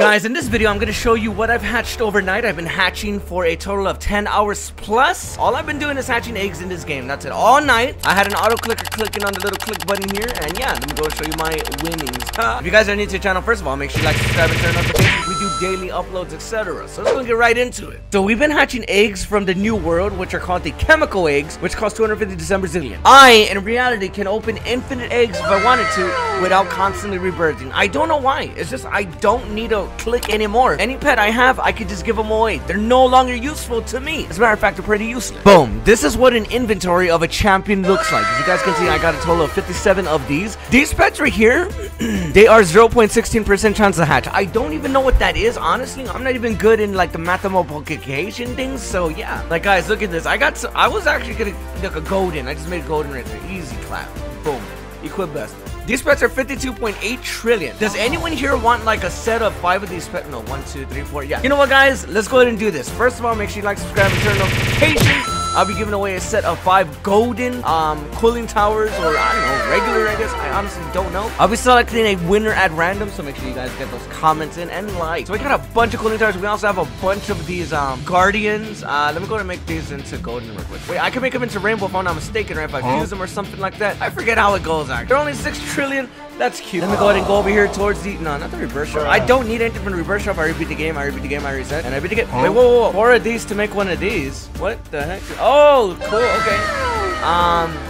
Guys, in this video, I'm gonna show you what I've hatched overnight. I've been hatching for a total of 10 hours plus. All I've been doing is hatching eggs in this game. That's it. All night. I had an auto clicker clicking on the little click button here. And yeah, let me go show you my winnings. if you guys are new to the channel, first of all, make sure you like, subscribe, and turn on notifications. We do daily uploads, etc. So let's go get right into it. So we've been hatching eggs from the new world, which are called the chemical eggs, which cost 250 December zillion. I, in reality, can open infinite eggs if I wanted to without constantly rebirthing. I don't know why. It's just I don't need to click anymore. Any pet I have, I could just give them away. They're no longer useful to me. As a matter of fact, they're pretty useless. Boom. This is what an inventory of a champion looks like. As you guys can see, I got a total of 57 of these. These pets right here, they are 0.16% chance to hatch. I don't even know what that is, honestly. I'm not even good in like the mathematical things. So yeah. Like guys, look at this. I got, I was actually gonna look a golden. I just made a golden right there. Easy clap. Boom. Equip best. These pets are 52.8 trillion. Does anyone here want like a set of five of these pets? No, one, two, three, four. Yeah. You know what, guys? Let's go ahead and do this. First of all, make sure you like, subscribe, and turn on notifications. I'll be giving away a set of five golden um, cooling towers, or I don't know, regular, I guess. I honestly don't know. I'll be selecting a winner at random, so make sure you guys get those comments in and like. So we got a bunch of cooling towers. We also have a bunch of these um, guardians. Uh, let me go and make these into golden real quick. Wait, I can make them into rainbow if I'm not mistaken, right? If I fuse them or something like that. I forget how it goes, actually. They're only six trillion. That's cute. Let me go ahead and go over here towards the... No, not the reverse shop. I don't need anything from the reverse shop. I repeat the game. I repeat the game. I reset. And I repeat the game. Wait, whoa, whoa, whoa. Four of these to make one of these. What the heck? Oh, cool. Okay. Um...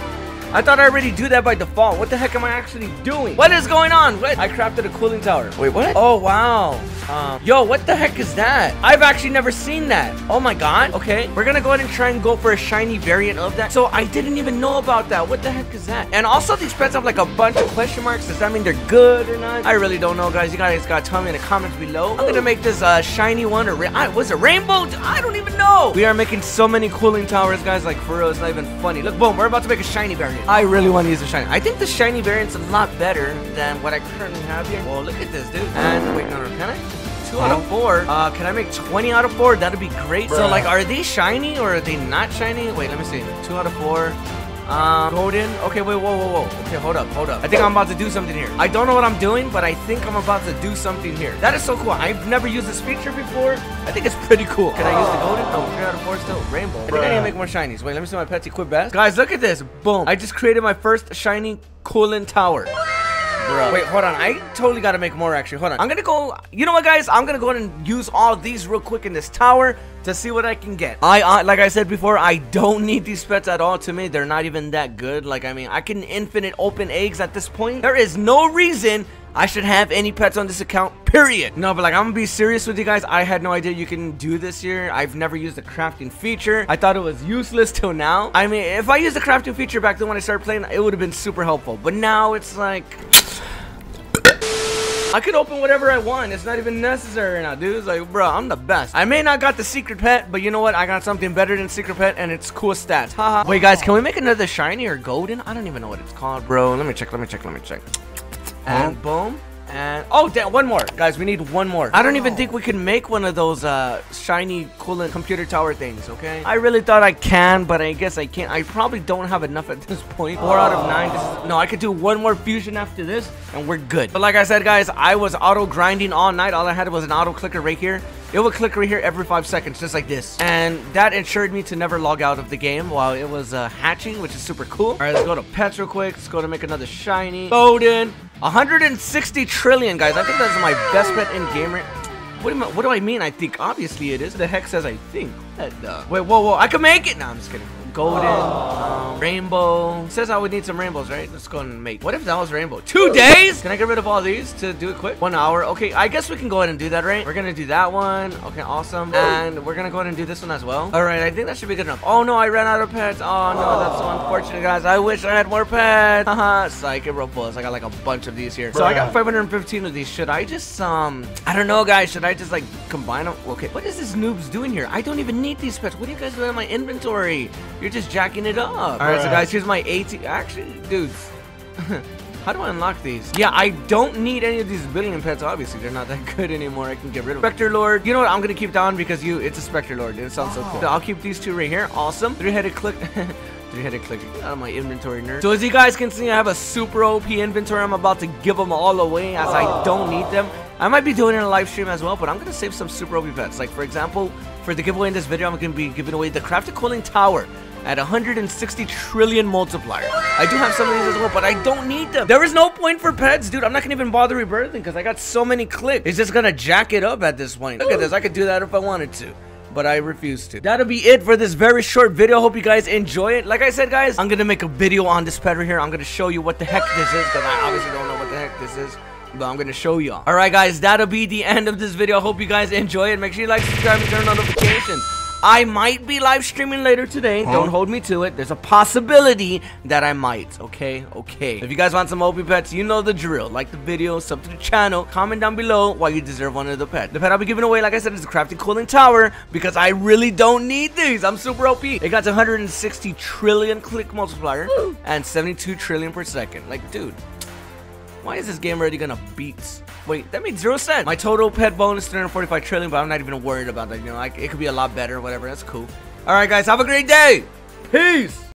I thought I already do that by default. What the heck am I actually doing? What is going on? What? I crafted a cooling tower. Wait, what? Oh, wow. Um, yo, what the heck is that? I've actually never seen that. Oh my god. Okay, we're gonna go ahead and try and go for a shiny variant of that. So I didn't even know about that. What the heck is that? And also these pets have like a bunch of question marks. Does that mean they're good or not? I really don't know, guys. You guys gotta tell me in the comments below. I'm gonna make this uh, shiny one or I, was it rainbow? I don't even know. We are making so many cooling towers, guys. Like for real, it's not even funny. Look, boom, we're about to make a shiny variant. I really want to use the shiny. I think the shiny variant's a lot better than what I currently have here. Well, look at this, dude. And wait, no, no, can I? Two out of four. Uh, can I make 20 out of four? That'd be great. Bruh. So, like, are these shiny or are they not shiny? Wait, let me see. Two out of four. Um, golden. Okay, wait, whoa, whoa, whoa. Okay, hold up, hold up. I think I'm about to do something here. I don't know what I'm doing, but I think I'm about to do something here. That is so cool. I've never used this feature before. I think it's pretty cool. Can I use the golden? No, three out of four still. Rainbow. I think I need to make more shinies. Wait, let me see my pets equip best. Guys, look at this. Boom. I just created my first shiny coolant tower. Bro. Wait, hold on. I totally got to make more, actually. Hold on. I'm going to go... You know what, guys? I'm going to go ahead and use all these real quick in this tower to see what I can get. I, uh, like I said before, I don't need these pets at all to me. They're not even that good. Like, I mean, I can infinite open eggs at this point. There is no reason I should have any pets on this account, period. No, but like, I'm gonna be serious with you guys. I had no idea you can do this here. I've never used the crafting feature. I thought it was useless till now. I mean, if I used the crafting feature back then when I started playing, it would have been super helpful. But now it's like... I could open whatever I want. It's not even necessary now, dude. It's like, bro, I'm the best. I may not got the secret pet, but you know what? I got something better than secret pet, and it's cool stats. Haha. Wait, guys, can we make another shiny or golden? I don't even know what it's called, bro. Let me check. Let me check. Let me check. And boom. And oh damn, one more. Guys, we need one more. I don't even think we can make one of those uh shiny coolant computer tower things, okay? I really thought I can, but I guess I can't. I probably don't have enough at this point. Four out of nine. Is, no, I could do one more fusion after this, and we're good. But like I said, guys, I was auto grinding all night. All I had was an auto clicker right here. It would click right here every five seconds, just like this. And that ensured me to never log out of the game while it was uh, hatching, which is super cool. All right, let's go to pets real quick. Let's go to make another shiny. Bowden. 160 trillion, guys. I think that's my best bet in gamer. what do, I, what do I mean? I think obviously it is. The heck says I think. Wait, whoa, whoa! I can make it. No, I'm just kidding golden, um, rainbow. It says I would need some rainbows, right? Let's go and make. What if that was rainbow? Two days? Can I get rid of all these to do it quick? One hour. Okay, I guess we can go ahead and do that, right? We're gonna do that one. Okay, awesome. And we're gonna go ahead and do this one as well. All right, I think that should be good enough. Oh no, I ran out of pets. Oh no, that's so unfortunate, guys. I wish I had more pets. Haha, psych it, buzz. I got like a bunch of these here. So I got 515 of these. Should I just, um, I don't know, guys. Should I just like combine them? Okay, what is this noobs doing here? I don't even need these pets. What are you guys doing in my inventory? You're just jacking it up. All right, so guys, here's my 18. Actually, dudes. How do I unlock these? Yeah, I don't need any of these billion pets, obviously. They're not that good anymore. I can get rid of Spectre Lord. You know what? I'm going to keep down because you. it's a Spectre Lord. It sounds so cool. So I'll keep these two right here. Awesome. Three-headed click. Three-headed click out of my inventory, nerd. So as you guys can see, I have a super OP inventory. I'm about to give them all away as I oh. don't need them. I might be doing it in a live stream as well, but I'm going to save some super OP pets. Like, for example, for the giveaway in this video, I'm going to be giving away the Crafted Cooling Tower at 160 trillion multiplier. I do have some of these as well, but I don't need them. There is no point for pets, dude. I'm not gonna even bother rebirthing because I got so many clicks. It's just gonna jack it up at this point. Look at this. I could do that if I wanted to but I refuse to. That'll be it for this very short video. Hope you guys enjoy it. Like I said, guys, I'm gonna make a video on this pet right here. I'm gonna show you what the heck this is, because I obviously don't know what the heck this is. But I'm gonna show y'all. Alright guys, that'll be the end of this video. Hope you guys enjoy it. Make sure you like, subscribe, and turn on notifications. I might be live streaming later today. Huh? Don't hold me to it. There's a possibility that I might. Okay, okay. If you guys want some OP pets, you know the drill. Like the video, sub to the channel, comment down below why you deserve one of the pets. The pet I'll be giving away, like I said, is a Crafted Cooling Tower because I really don't need these. I'm super OP. It got 160 trillion click multiplier and 72 trillion per second. Like, dude, why is this game already gonna beat? Wait, that made zero sense. My total pet bonus 345 trillion, but I'm not even worried about that. You know, like it could be a lot better whatever. That's cool. All right, guys, have a great day. Peace.